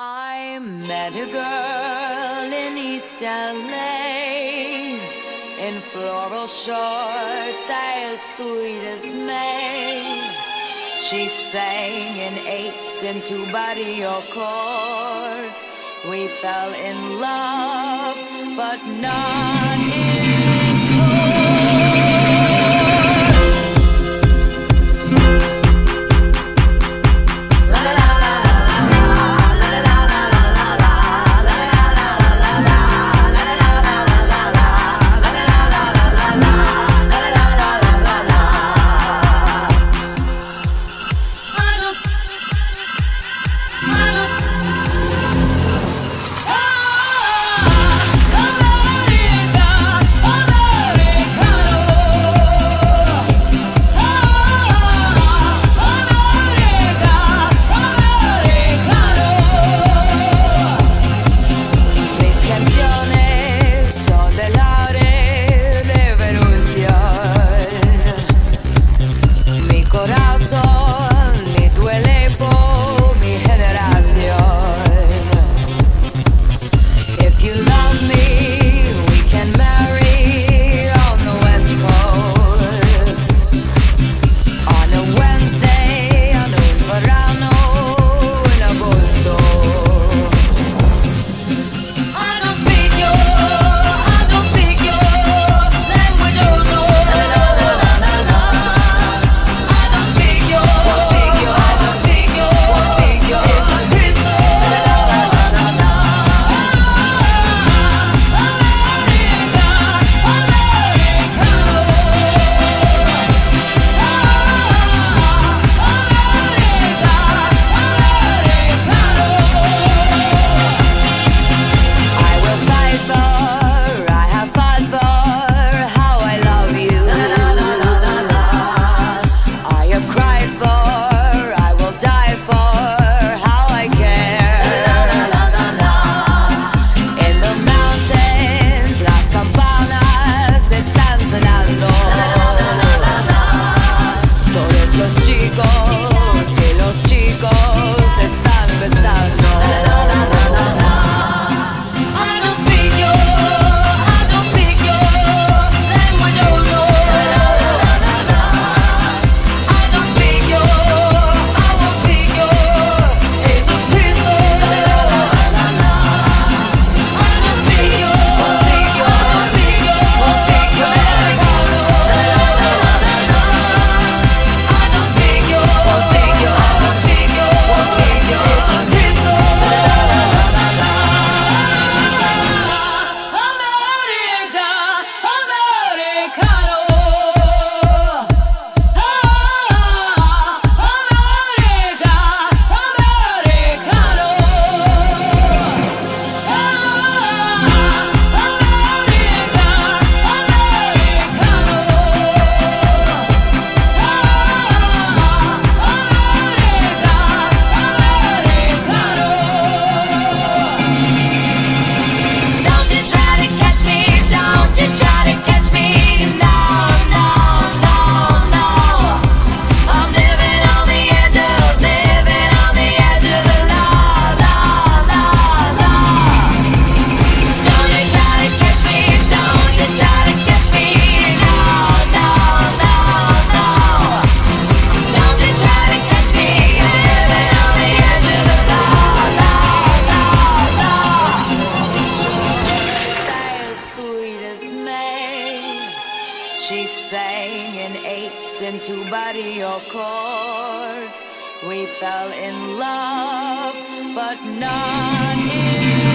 I met a girl in East LA in floral shorts as sweet as May. She sang in eights and two barrio chords. We fell in love, but not in She sang in eights and two barrio chords. We fell in love, but not in